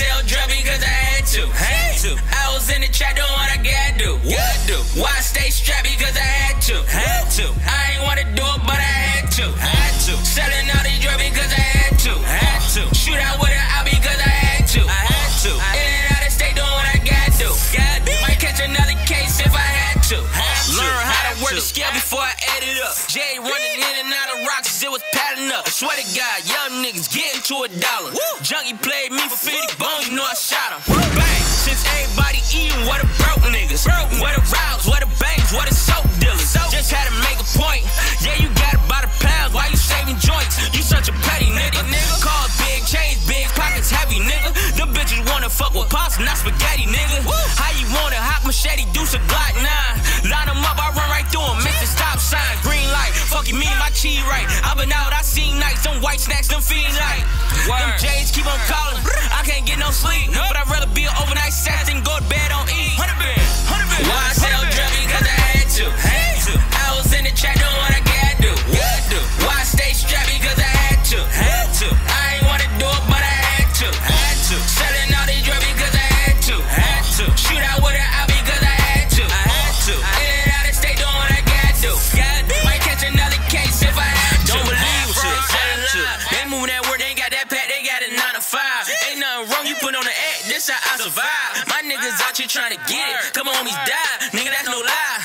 sell drugs because I had to, had to. I was in the trap doing what I got to, got to. Why stay strapped because I had to, had to. I ain't wanna do it, but I had to, had to. Selling all these drugs because I had to, had to. Shoot out with an out because I had to, I had to. In and out of state doing what I got to, got to. Might catch another case if I had to, had to. Learn how to work the scale before I add it up. Jay running in and out of rocks, it was padding up. I swear to God, young niggas getting to a dollar. Junkie played me for 50 bucks. key right. I've been out, I seen nights, them white snacks, them feed night. Them J's keep on calling, I can't get no sleep, but I survive. My niggas out here trying to get it. Come on, homies die. Nigga, that's no lie.